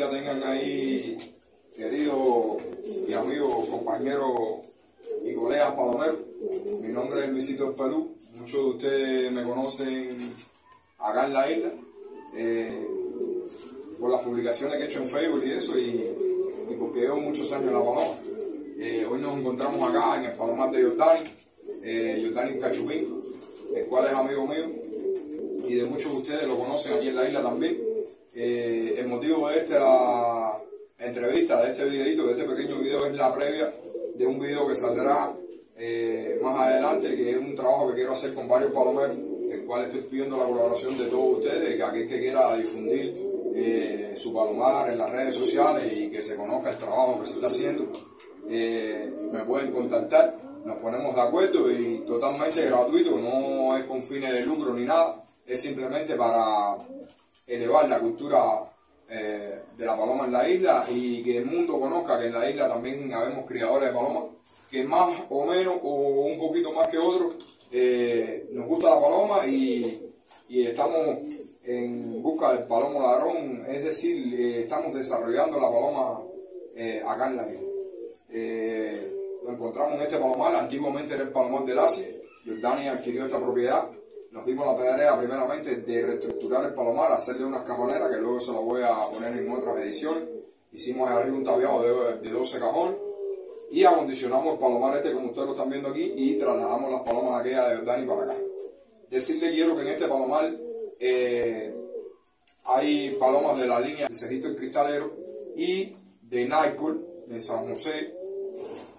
tengan ahí, queridos y amigos, compañeros y colegas palomeros. Mi nombre es Luisito del Perú. Muchos de ustedes me conocen acá en la isla eh, por las publicaciones que he hecho en Facebook y eso, y, y porque llevo muchos años en la Paloma. Eh, hoy nos encontramos acá en el Palomar de Jordani, eh, Jordani Cachupín, el cual es amigo mío y de muchos de ustedes lo conocen aquí en la isla también. Eh, el motivo de esta entrevista, de este videito, de este pequeño video, es la previa de un video que saldrá eh, más adelante, que es un trabajo que quiero hacer con varios palomeros, el cual estoy pidiendo la colaboración de todos ustedes, que aquel que quiera difundir eh, su palomar en las redes sociales y que se conozca el trabajo que se está haciendo, me pueden contactar, nos ponemos de acuerdo y totalmente gratuito, no es con fines de lucro ni nada, es simplemente para elevar la cultura eh, de la paloma en la isla y que el mundo conozca que en la isla también habemos criadores de palomas que más o menos o un poquito más que otros eh, nos gusta la paloma y, y, estamos en busca del palomo ladrón, es decir, eh, estamos desarrollando la paloma acá en la isla. lo encontramos en este palomar, antiguamente era el palomar del Asia, Jordani adquirió esta propiedad nos dimos la tarea primeramente de reestructurar el palomar, hacerle unas cajoneras que luego se las voy a poner en otras ediciones. Hicimos arriba un tabiado de, 12 cajones y acondicionamos el palomar este como ustedes lo están viendo aquí y trasladamos las palomas aquellas de Dani para acá. Decirle quiero que en este palomar eh, hay palomas de la línea de Cerrito el Cristalero y de Nycol de San José.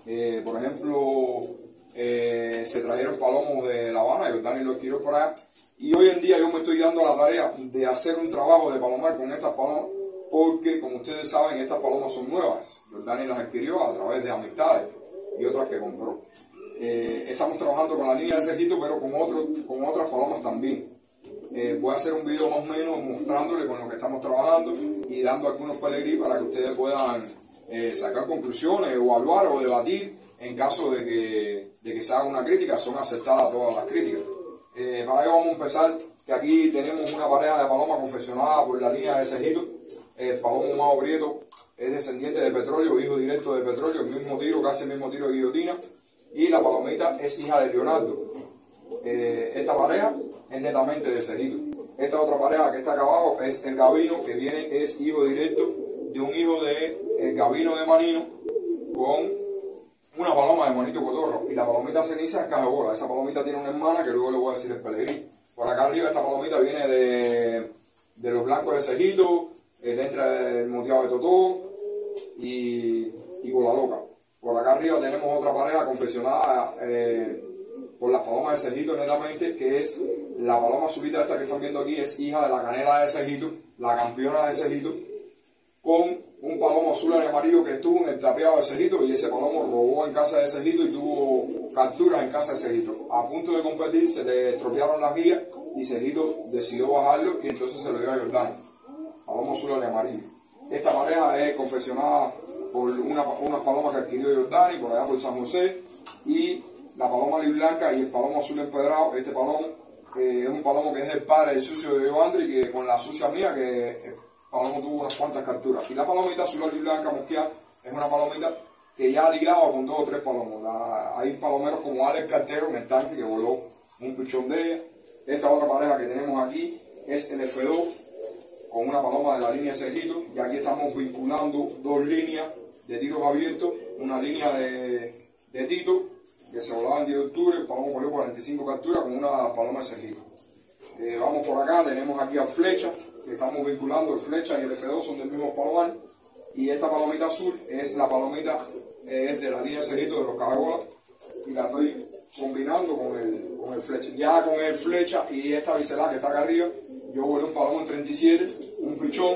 Eh, por ejemplo, eh, se trajeron palomos de La Habana, y Dani los tiró por allá. Y hoy en día yo me estoy dando la tarea de hacer un trabajo de palomar con estas palomas, porque como ustedes saben, estas palomas son nuevas. Dani las adquirió a través de amistades y otras que compró. Eh, estamos trabajando con la línea de Cerrito, pero con, otros, con otras palomas también. Eh, voy a hacer un video más o menos mostrándole con lo que estamos trabajando y dando algunos peregrinos para que ustedes puedan sacar conclusiones, evaluar o debatir en caso de que, de que se haga una crítica, son aceptadas todas las críticas. Eh, para ello vamos a empezar, que aquí tenemos una pareja de palomas confeccionada por la línea de Cejito. El palomo Mao Prieto es descendiente de petróleo, hijo directo de petróleo, el mismo tiro, casi el mismo tiro de guillotina. Y la palomita es hija de Leonardo. Eh, esta pareja es netamente de Cejito. Esta otra pareja que está acá abajo es el Gavino, que viene, es hijo directo de un hijo de el Gavino de Manino con una paloma de monito cotorro y la palomita ceniza es cajebola. Esa palomita tiene una hermana que luego le voy a decir el pelegrín. Por acá arriba esta palomita viene de, de los blancos de cejito, el entra el moteado de totó y, y con la loca. Por acá arriba tenemos otra pareja confeccionada eh, por las palomas de cejito netamente, que es la paloma azulita esta que están viendo aquí, es hija de la canela de cejito, la campeona de cejito, con un palomo azul y amarillo que estuvo en el tapeado de Cejito y ese palomo robó en casa de Cejito y tuvo capturas en casa de Cejito. A punto de competir se le estropearon las guías y Cejito decidió bajarlo y entonces se lo dio a Jordani. Palomo azul y amarillo. Esta pareja es confeccionada por una, unas palomas que adquirió Jordani por allá por San José y la paloma blanca y el palomo azul empedrado. Este palomo eh, es un palomo que es el padre del sucio de Joandri que con la sucia mía que Palomo tuvo unas cuantas capturas. Y la palomita azul y blanca mosqueada es una palomita que ya ha ligado con dos o tres palomos. hay palomeros como Alex Cartero en que voló un pichón de ella. Esta otra pareja que tenemos aquí es el F2 con una paloma de la línea Cerrito. Y aquí estamos vinculando dos líneas de tiros abiertos. Una línea de, de Tito que se volaba el 10 de octubre. El palomo cogió 45 capturas con una paloma de Cerrito. Eh, vamos por acá, tenemos aquí a Flecha, que estamos vinculando, el Flecha y el F2 son del mismo palomar, y esta palomita azul es la palomita eh, de la línea Cerrito de los Caragolas, y la estoy combinando con el, con el Flecha. Ya con el Flecha y esta biselada que está acá arriba, yo volé un palomo en 37, un pichón,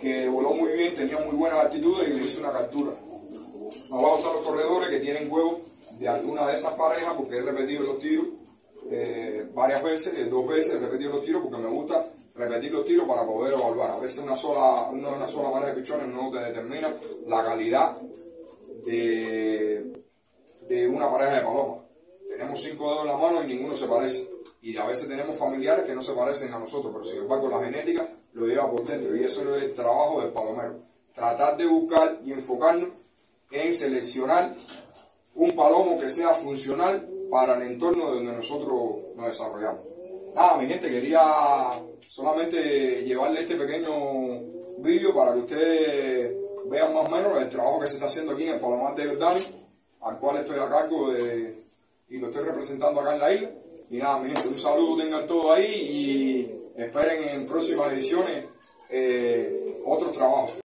que voló muy bien, tenía muy buenas actitudes y le hice una captura. Abajo están los corredores que tienen huevos de alguna de esas parejas, porque he repetido los tiros, eh, varias veces, eh, dos veces, repetir los tiros porque me gusta repetir los tiros para poder evaluar. A veces una sola, una, sola de pichones no te determina la calidad de, de una pareja de palomas. Tenemos cinco dedos en la mano y ninguno se parece. y a veces tenemos familiares que no se parecen a nosotros, pero sin embargo la genética lo lleva por dentro y eso es el trabajo del palomero. Tratar de buscar y enfocarnos en seleccionar un palomo que sea funcional para el entorno donde nosotros nos desarrollamos. Nada, mi gente, quería solamente llevarle este pequeño vídeo para que ustedes vean más o menos el trabajo que se está haciendo aquí en el Palomar de Verdad, al cual estoy a cargo de, y lo estoy representando acá en la isla. Y nada, mi gente, un saludo tengan todo ahí y esperen en próximas ediciones eh, otros trabajos.